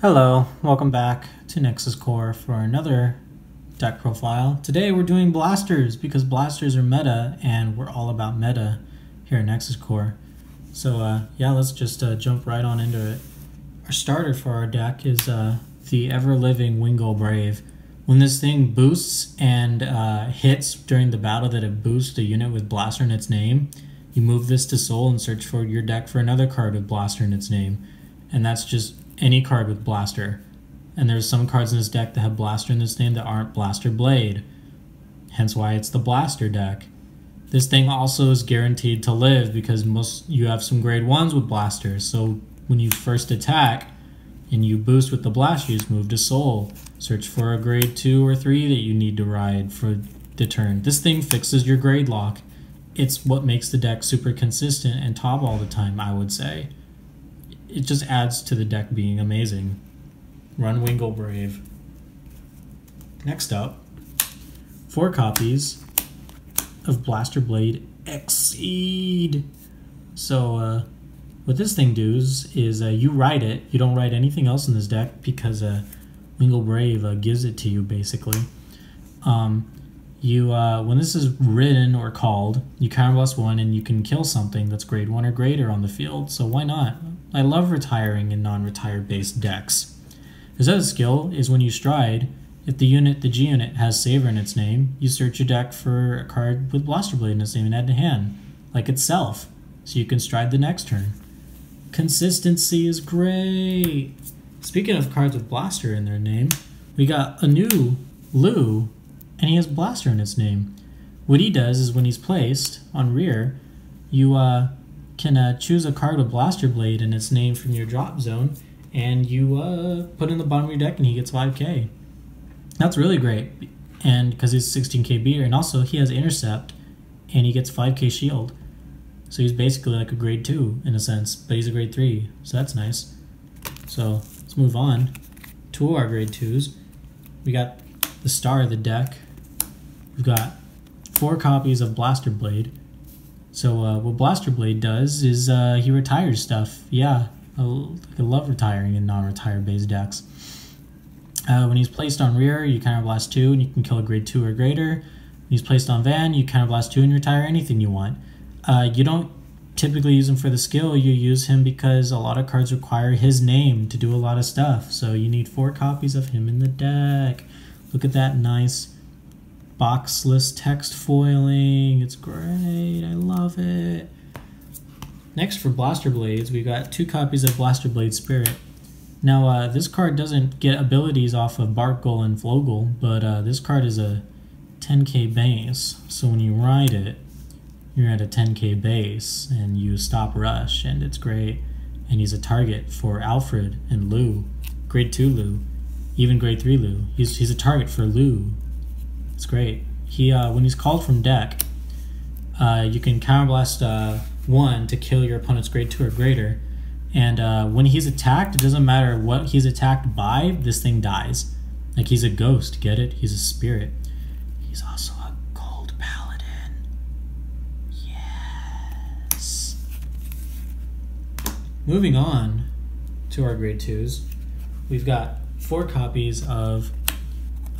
Hello, welcome back to Nexus Corps for another deck profile. Today we're doing blasters because blasters are meta and we're all about meta here at Nexus Corps. So uh, yeah, let's just uh, jump right on into it. Our starter for our deck is uh, the ever-living Wingull Brave. When this thing boosts and uh, hits during the battle that it boosts a unit with Blaster in its name, you move this to Soul and search for your deck for another card with Blaster in its name. And that's just any card with Blaster. And there's some cards in this deck that have Blaster in this name that aren't Blaster Blade. Hence why it's the Blaster deck. This thing also is guaranteed to live because most you have some grade ones with blasters. So when you first attack and you boost with the blast, you just move to soul. Search for a grade two or three that you need to ride for the turn. This thing fixes your grade lock. It's what makes the deck super consistent and top all the time, I would say it just adds to the deck being amazing. Run Wingull Brave. Next up, four copies of Blaster Blade Exceed. So, uh, what this thing does is uh, you ride it. You don't ride anything else in this deck because uh, Wingull Brave uh, gives it to you, basically. Um, you uh, when this is written or called, you counterblast one and you can kill something that's grade one or greater on the field. So why not? I love retiring in non-retire based decks. This other skill is when you stride, if the unit, the G unit, has Saver in its name, you search your deck for a card with Blaster Blade in its name and add to hand, like itself, so you can stride the next turn. Consistency is great. Speaking of cards with Blaster in their name, we got a new Lou, and he has Blaster in its name. What he does is when he's placed on rear, you uh, can uh, choose a card with Blaster Blade and its name from your drop zone, and you uh, put it in the bottom of your deck, and he gets 5k. That's really great, and because he's 16k beater, and also he has Intercept, and he gets 5k shield. So he's basically like a grade 2 in a sense, but he's a grade 3, so that's nice. So let's move on to our grade 2s. We got the star of the deck. We've got four copies of Blaster Blade, so uh, what Blaster Blade does is uh, he retires stuff. Yeah, I, love retiring in non-retire based decks. Uh, when he's placed on rear, you counterblast two, and you can kill a grade two or greater. When he's placed on van, you counterblast two and retire anything you want. Uh, you don't typically use him for the skill. You use him because a lot of cards require his name to do a lot of stuff. So you need four copies of him in the deck. Look at that nice boxless text foiling. It's great. I love it. Next for Blaster Blades, we've got two copies of Blaster Blade Spirit. Now, uh, this card doesn't get abilities off of Barkle and Flogal, but uh, this card is a 10k base. So when you ride it, you're at a 10k base and you stop rush, and it's great. And he's a target for Alfred and Lou, grade 2 Lou, even grade 3 Lou. He's, he's a target for Lou, it's great. He uh, when he's called from deck, uh, you can counterblast uh, one to kill your opponent's grade two or greater. And uh, when he's attacked, it doesn't matter what he's attacked by. This thing dies. Like he's a ghost. Get it? He's a spirit. He's also a gold paladin. Yes. Moving on to our grade twos, we've got four copies of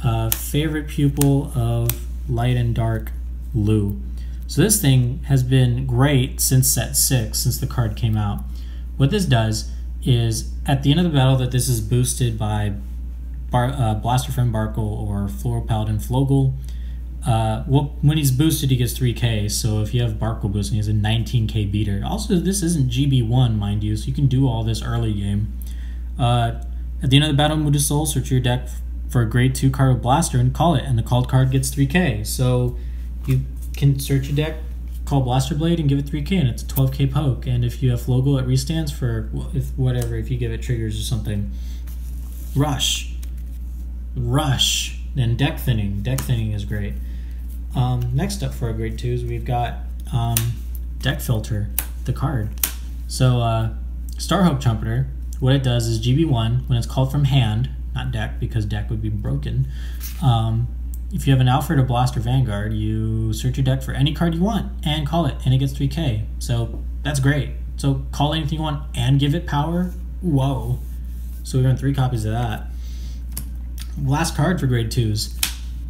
uh, favorite pupil of light and dark Lou. So this thing has been great since set 6, since the card came out. What this does is, at the end of the battle that this is boosted by Bar uh, Blaster Friend Barkle or Floral Paladin Flogal, uh, well, when he's boosted, he gets 3k. So if you have Barkle boosting, he has a 19k beater. Also, this isn't GB1, mind you, so you can do all this early game. Uh, at the end of the battle, move to Soul, search your deck for a grade 2 card with Blaster and call it, and the called card gets 3k. So you can search your deck, call Blaster Blade, and give it 3k, and it's a 12k poke. And if you have Flogal, it restands for if whatever, if you give it triggers or something. Rush. Rush. And deck thinning. Deck thinning is great. Um, next up for our grade 2s, we've got um, Deck Filter, the card. So, uh, Starhope Trumpeter, what it does is GB1, when it's called from hand, not deck because deck would be broken. Um, if you have an Alfred or Blaster Vanguard, you search your deck for any card you want and call it, and it gets 3k. So that's great. So call anything you want and give it power. Whoa. So we run three copies of that. Last card for grade twos,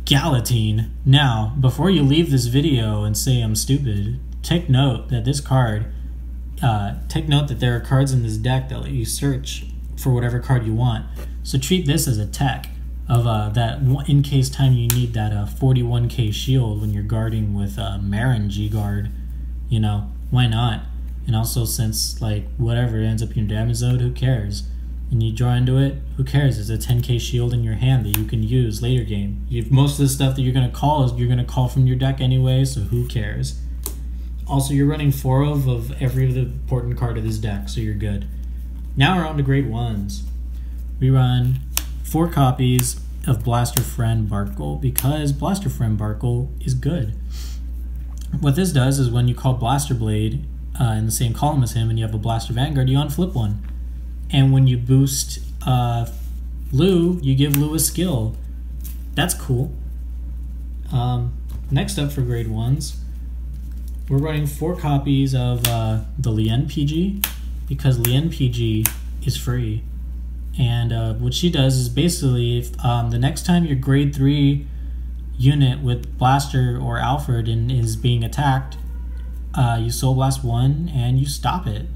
Galatine. Now, before you leave this video and say I'm stupid, take note that this card, uh, take note that there are cards in this deck that let you search for whatever card you want. So treat this as a tech of uh, that in case time you need that uh, 41k shield when you're guarding with uh, Meren G guard, you know, why not? And also since like whatever ends up in your damage zone, who cares? And you draw into it, who cares? It's a 10k shield in your hand that you can use later game. Most of the stuff that you're gonna call is you're gonna call from your deck anyway, so who cares? Also, you're running four of of every of the important card of this deck, so you're good. Now we're on to grade ones. We run four copies of Blaster Friend Barkle because Blaster Friend Barkle is good. What this does is when you call Blaster Blade uh, in the same column as him and you have a Blaster Vanguard, you unflip one. And when you boost uh, Lou, you give Lou a skill. That's cool. Um, next up for grade ones, we're running four copies of uh, the Lien PG because Lien PG is free. And uh, what she does is basically, if, um, the next time your grade 3 unit with Blaster or Alfred and is being attacked, uh, you Soul Blast 1 and you stop it.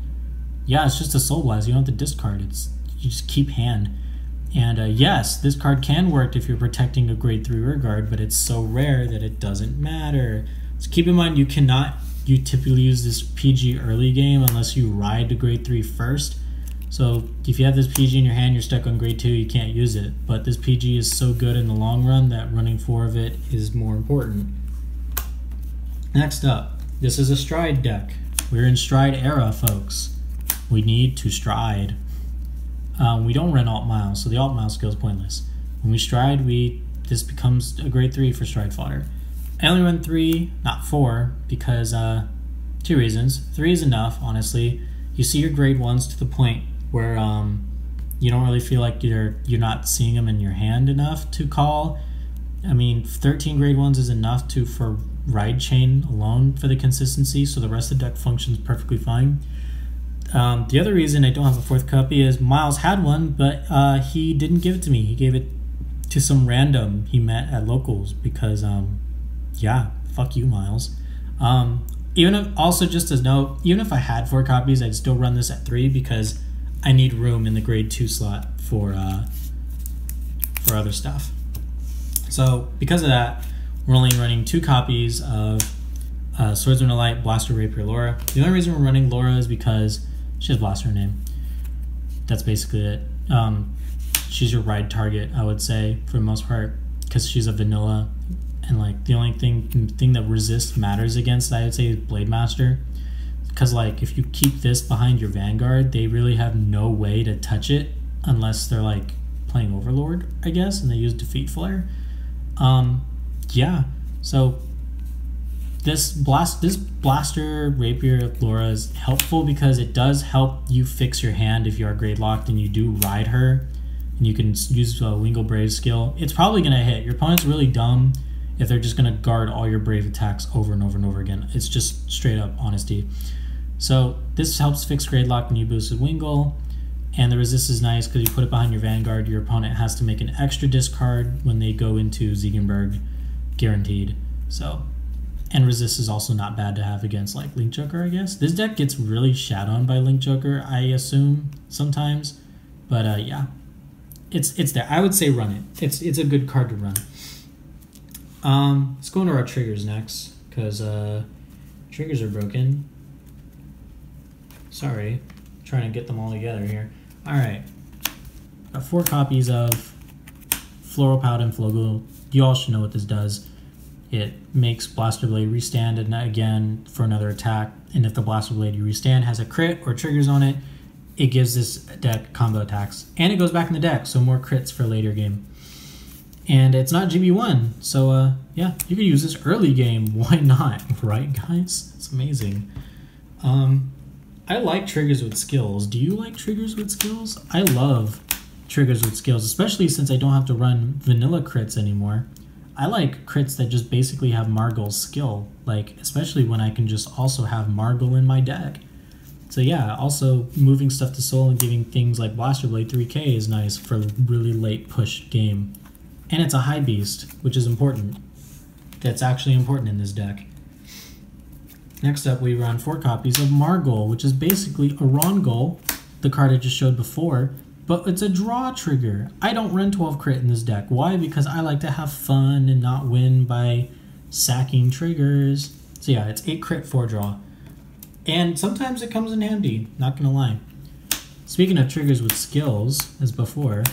Yeah, it's just a Soul Blast. You don't have to discard. It's You just keep hand. And uh, yes, this card can work if you're protecting a grade 3 rear guard, but it's so rare that it doesn't matter. So keep in mind, you cannot you typically use this PG early game unless you ride to grade 3 first. So if you have this PG in your hand, you're stuck on grade two, you can't use it. But this PG is so good in the long run that running four of it is more important. Next up, this is a stride deck. We're in stride era, folks. We need to stride. Um, we don't run alt miles, so the alt mile skill is pointless. When we stride, we this becomes a grade three for stride fodder. I only run three, not four, because uh, two reasons. Three is enough, honestly. You see your grade ones to the point where um, you don't really feel like you're you're not seeing them in your hand enough to call. I mean, 13 grade ones is enough to for ride chain alone for the consistency, so the rest of the deck functions perfectly fine. Um, the other reason I don't have a fourth copy is Miles had one, but uh, he didn't give it to me. He gave it to some random he met at locals because, um, yeah, fuck you, Miles. Um, even if, also just as note, even if I had four copies, I'd still run this at three because I need room in the grade two slot for uh, for other stuff. So because of that, we're only running two copies of uh, Swordsman of Light, Blaster Rapier Laura. The only reason we're running Laura is because she has Blaster name. That's basically it. Um, she's your ride target, I would say, for the most part, because she's a vanilla, and like the only thing thing that resist matters against, I would say, is Blade Master. Because like if you keep this behind your vanguard they really have no way to touch it unless they're like playing overlord i guess and they use defeat flare. Um yeah. So this blast this blaster rapier laura is helpful because it does help you fix your hand if you are grade locked and you do ride her and you can use a Wingull Brave skill. It's probably going to hit. Your opponent's really dumb if they're just going to guard all your brave attacks over and over and over again it's just straight up honesty so this helps fix grade lock when you boosted Wingull. And the resist is nice because you put it behind your Vanguard. Your opponent has to make an extra discard when they go into Ziegenberg, guaranteed. So, and resist is also not bad to have against like Link Joker, I guess. This deck gets really shat on by Link Joker, I assume sometimes, but uh, yeah, it's it's there. I would say run it. It's it's a good card to run. Um, let's go into our triggers next because uh, triggers are broken. Sorry, trying to get them all together here. All right, got four copies of Fluoropout and Flogal. You all should know what this does. It makes Blaster Blade restand and again for another attack. And if the Blaster Blade you restand has a crit or triggers on it, it gives this deck combo attacks. And it goes back in the deck, so more crits for later game. And it's not GB1, so uh, yeah, you could use this early game. Why not, right, guys? It's amazing. Um, I like triggers with skills. Do you like triggers with skills? I love triggers with skills, especially since I don't have to run vanilla crits anymore. I like crits that just basically have Margal's skill, like especially when I can just also have Margal in my deck. So yeah, also moving stuff to soul and giving things like Blaster Blade 3k is nice for really late push game. And it's a high beast, which is important. That's actually important in this deck. Next up, we run four copies of Margal, which is basically a Rongol, the card I just showed before, but it's a draw trigger. I don't run 12 crit in this deck. Why? Because I like to have fun and not win by sacking triggers. So yeah, it's 8 crit 4 draw. And sometimes it comes in handy, not gonna lie. Speaking of triggers with skills, as before,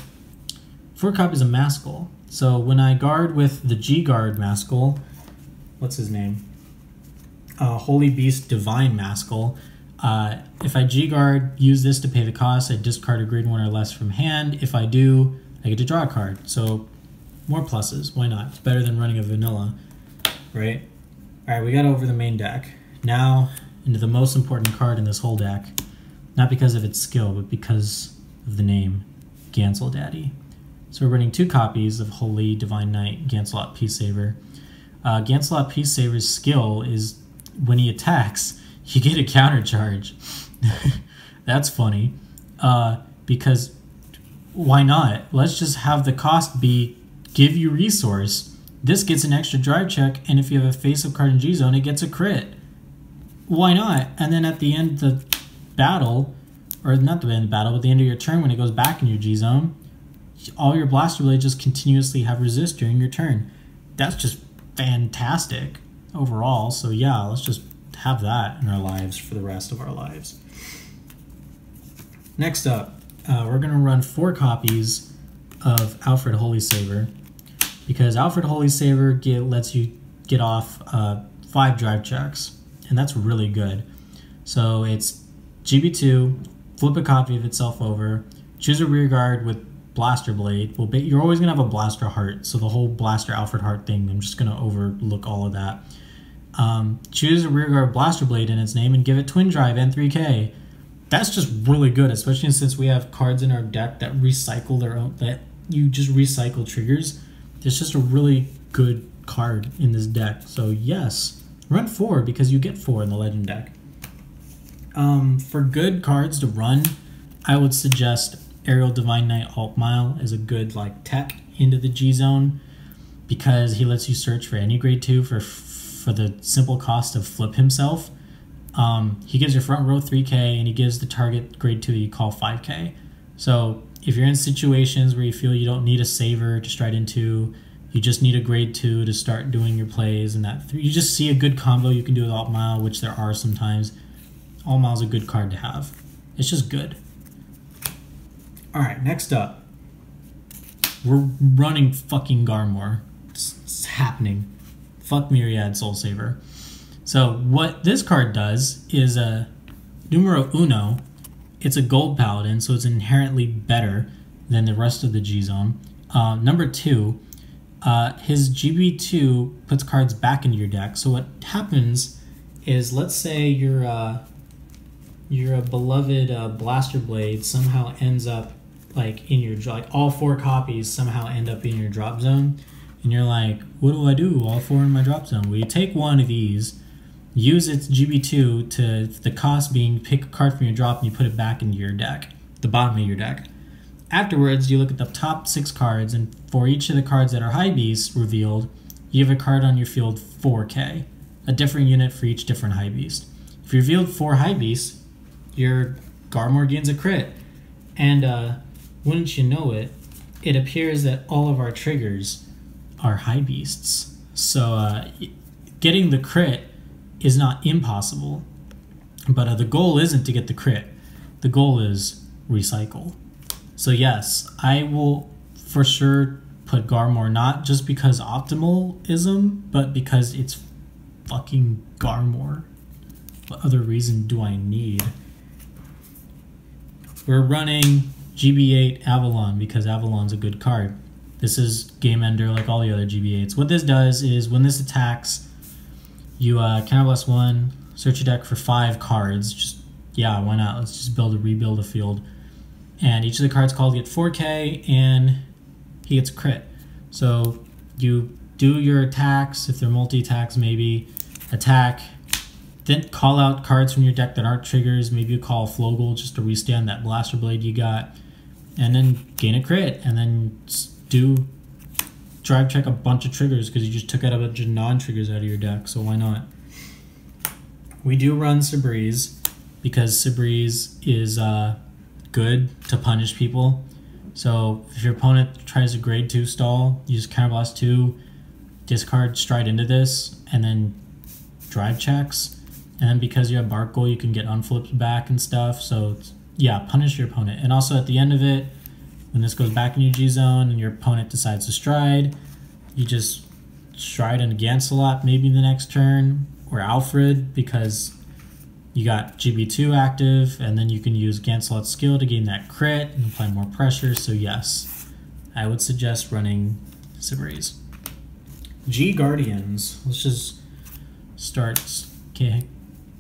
4 copies of Maskell. So when I guard with the G-Guard Maskell, what's his name? Uh, Holy Beast Divine Maskell, uh, if I G-Guard, use this to pay the cost, I discard a grade 1 or less from hand. If I do, I get to draw a card. So more pluses, why not? It's better than running a vanilla, right? Alright, we got over the main deck. Now, into the most important card in this whole deck. Not because of its skill, but because of the name, Gansel Daddy. So we're running two copies of Holy Divine Knight, Gancelot Peacesaver. Uh, Gancelot Peacesaver's skill is when he attacks, you get a counter charge. That's funny. Uh, because why not? Let's just have the cost be give you resource. This gets an extra drive check, and if you have a face up card in G zone, it gets a crit. Why not? And then at the end of the battle, or not the end of the battle, but the end of your turn when it goes back in your G zone, all your blaster blades just continuously have resist during your turn. That's just fantastic overall. So yeah, let's just have that in our lives for the rest of our lives. Next up, uh, we're going to run four copies of Alfred Holy Saver because Alfred Holy Saver get, lets you get off uh, five drive checks, and that's really good. So it's GB2, flip a copy of itself over, choose a rear guard with Blaster Blade. Well, you're always going to have a Blaster Heart, so the whole Blaster Alfred Heart thing, I'm just going to overlook all of that. Um, choose a rearguard blaster blade in its name and give it twin drive and 3k. That's just really good, especially since we have cards in our deck that recycle their own, that you just recycle triggers. It's just a really good card in this deck. So yes, run four because you get four in the legend deck. Um, for good cards to run, I would suggest Aerial Divine Knight Alt Mile is a good like tech into the G zone because he lets you search for any grade two for for the simple cost of flip himself. Um, he gives your front row 3k and he gives the target grade 2 that you call 5k. So if you're in situations where you feel you don't need a saver to stride into, you just need a grade 2 to start doing your plays and that you just see a good combo you can do with Altmile, which there are sometimes. Altmile's a good card to have. It's just good. All right, next up. We're running fucking Garmore. It's, it's happening. Fuck Myriad Soul Saver. So what this card does is a numero uno. It's a gold paladin, so it's inherently better than the rest of the G zone. Uh, number two, uh, his GB2 puts cards back into your deck. So what happens is, let's say your uh, your beloved uh, Blaster Blade somehow ends up like in your like all four copies somehow end up in your drop zone and you're like, what do I do? All four in my drop zone. Well, you take one of these, use its GB2 to the cost being pick a card from your drop and you put it back into your deck, the bottom of your deck. Afterwards, you look at the top six cards, and for each of the cards that are high beasts revealed, you have a card on your field 4K, a different unit for each different high beast. If you revealed four high beasts, your Garmore gains a crit. And uh, wouldn't you know it, it appears that all of our triggers are high beasts. So uh, getting the crit is not impossible, but uh, the goal isn't to get the crit. The goal is recycle. So yes, I will for sure put Garmore not just because optimalism, but because it's fucking Garmore. What other reason do I need? We're running GB8 Avalon because Avalon's a good card. This is game ender like all the other GB8s. What this does is when this attacks, you uh, counterblast one, search your deck for five cards. Just yeah, why not? Let's just build a rebuild a field. And each of the cards called get 4k and he gets crit. So you do your attacks, if they're multi-attacks maybe, attack, then call out cards from your deck that aren't triggers. Maybe you call Flogal just to restand that Blaster Blade you got, and then gain a crit, and then do drive check a bunch of triggers because you just took out a bunch of non-triggers out of your deck. So why not? We do run Sabriz because Sabriz is uh, good to punish people. So if your opponent tries a grade 2 stall, use counterblast 2, discard stride into this, and then drive checks. And then because you have Barkle, you can get unflips back and stuff. So yeah, punish your opponent. And also at the end of it, when this goes back in your G zone and your opponent decides to stride, you just stride into Gancelot maybe the next turn, or Alfred because you got GB2 active, and then you can use Gancelot's skill to gain that crit and apply more pressure. So yes, I would suggest running Sabriz. G Guardians. Let's just start. Okay,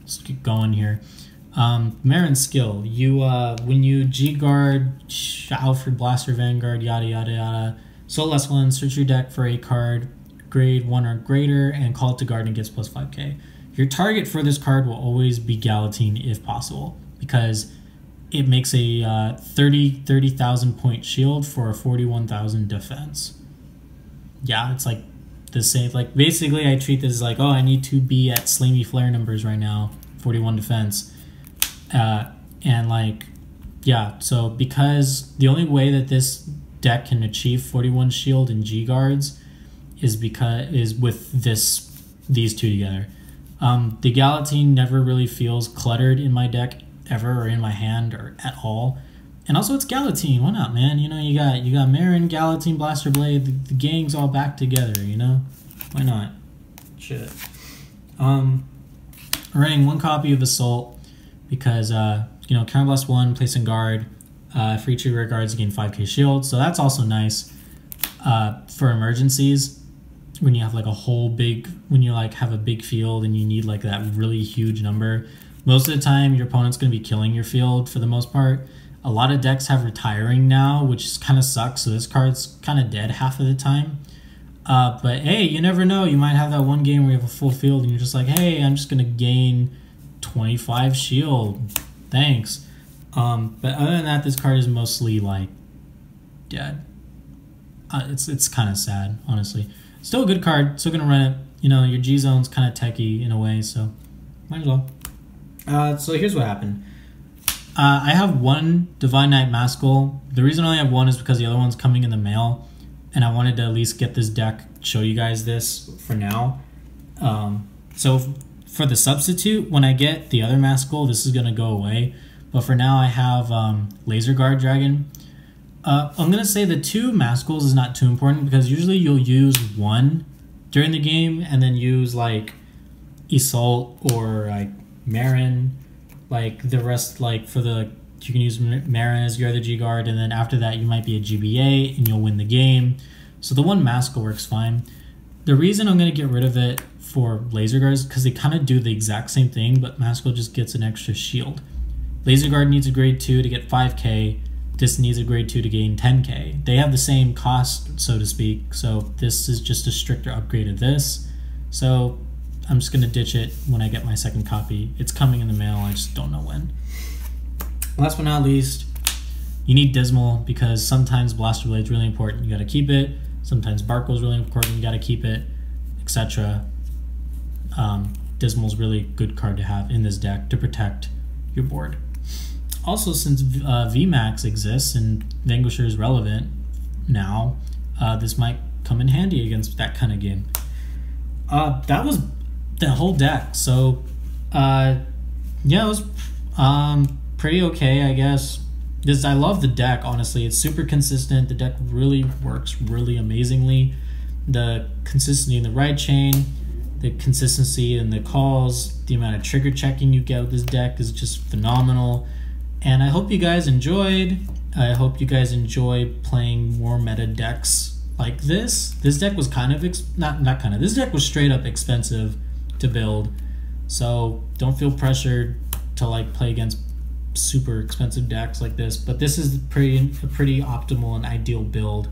let's keep going here. Um, Meren skill. You uh, when you G guard Alfred Blaster Vanguard yada yada yada. Soul Escalon, search your deck for a card grade one or greater and call it to guard and gets plus 5k. Your target for this card will always be Galatine if possible, because it makes a uh, 30 30,000 point shield for a 41,000 defense. Yeah, it's like the same. Like basically, I treat this like, oh, I need to be at Slimy Flare numbers right now, 41 defense, uh, and like, yeah. So because the only way that this deck can achieve 41 shield and G guards is because is with this these two together. Um, the Galatine never really feels cluttered in my deck ever or in my hand or at all. And also it's Galatine. Why not, man? You know, you got you got Meren, Galatine, Blaster Blade, the, the gang's all back together, you know? Why not? Shit. Um running one copy of Assault because uh, you know, Counterblast one, place guard, uh, for each of your guards gain 5k shield. So that's also nice uh, for emergencies when you have like a whole big when you like have a big field and you need like that really huge number. Most of the time your opponent's going to be killing your field for the most part. A lot of decks have retiring now which kind of sucks. So this card's kind of dead half of the time. Uh, but hey you never know. You might have that one game where you have a full field and you're just like hey i'm just going to gain 25 shield thanks um, but other than that this card is mostly like dead uh, it's it's kind of sad honestly Still a good card. Still gonna run it. You know, your G zone's kind of techy in a way, so might as well. Uh, so here's what happened. Uh, I have one Divine Knight Maskell. The reason I only have one is because the other one's coming in the mail, and I wanted to at least get this deck, show you guys this for now. Um, so for the substitute, when I get the other mask goal, this is gonna go away. But for now, I have um, Laser Guard Dragon. Uh, I'm gonna say the two mask goals is not too important because usually you'll use one during the game and then use like Isolt or like Marin. like the rest like for the you can use Marin as your other G guard and then after that you might be a GB8 and you'll win the game. So the one Maskell works fine. The reason I'm gonna get rid of it for laser guards is because they kind of do the exact same thing, but Maskell just gets an extra shield. Laser guard needs a grade two to get 5k this needs a grade 2 to gain 10k. They have the same cost, so to speak, so this is just a stricter upgrade of this. So I'm just going to ditch it when I get my second copy. It's coming in the mail, I just don't know when. Last but not least, you need Dismal because sometimes Blaster Blade is really important, you got to keep it. Sometimes Barkle is really important, you got to keep it, etc. Um, Dismal's really good card to have in this deck to protect your board also, since uh, VMAX exists and Vanquisher is relevant now, uh, this might come in handy against that kind of game. Uh, that was the whole deck. So, uh, yeah, it was um, pretty okay, I guess. This I love the deck. Honestly, it's super consistent. The deck really works really amazingly. The consistency in the right chain, the consistency in the calls, the amount of trigger checking you get with this deck is just phenomenal. And I hope you guys enjoyed. I hope you guys enjoy playing more meta decks like this. This deck was kind of ex- not not kind of. This deck was straight up expensive to build. So don't feel pressured to like play against super expensive decks like this, but this is pretty a pretty optimal and ideal build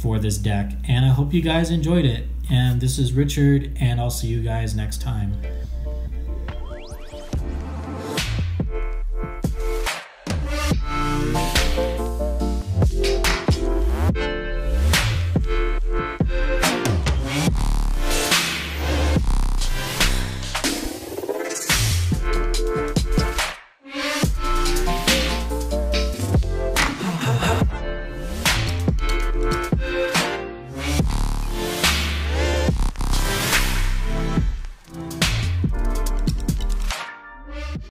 for this deck. And I hope you guys enjoyed it. And this is Richard and I'll see you guys next time.